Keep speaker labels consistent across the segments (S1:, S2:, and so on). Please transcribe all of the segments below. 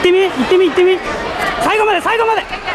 S1: ってみ行ってみ行ってみ。最後まで最後まで。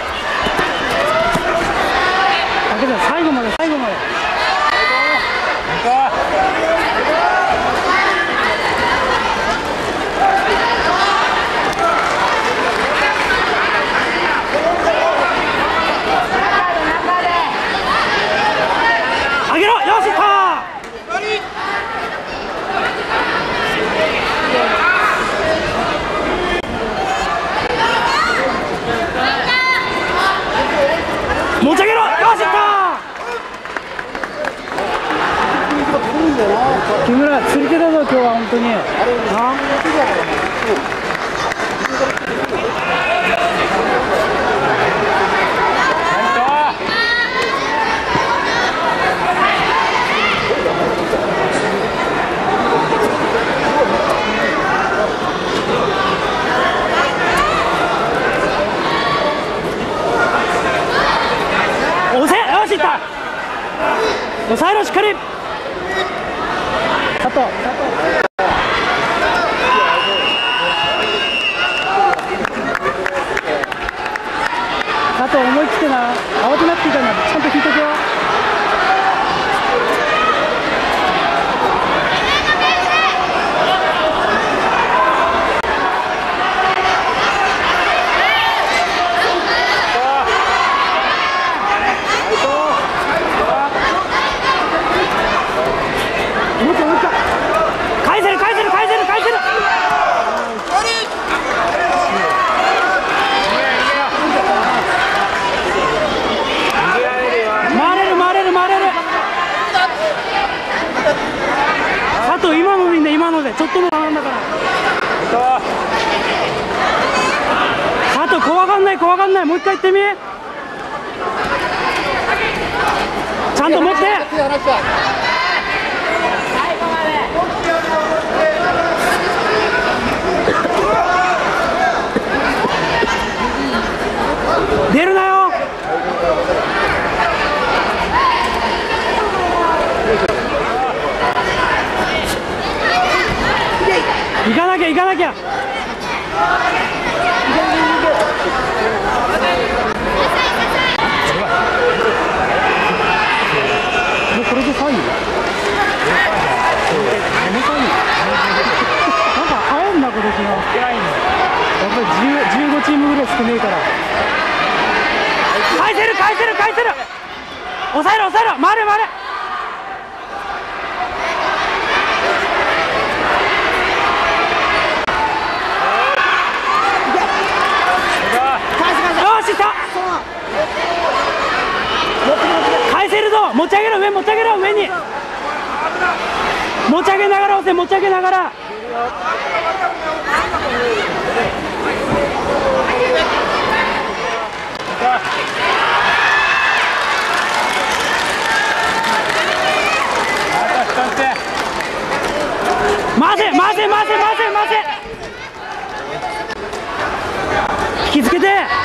S1: 村釣り手だぞ今日は本当にな押せよしいった。抑えろしっかり。佐藤。佐藤。思い切ってな慌てなくていいからちゃんと引いとくよもっともっと返せる返せる返せる返せる回れる回れる回れるあと今のみんな今のでちょっとの学んだから。あと怖がんない怖がんない。もう一回行ってみ。ちゃんと持って出るなよ行かなきゃ行かなきゃ。もうこれで3位なんか早いんだ今年のやっぱり10 15チームぐらい少ねえから返せる返せる返せる。抑えろ抑えろ。回れ回れよしいった返せるぞ持ち上持ち上げろ上に。持ち上げながら押せ持ち上げながら。回せ回せ回せ回せ回せ引きつけて。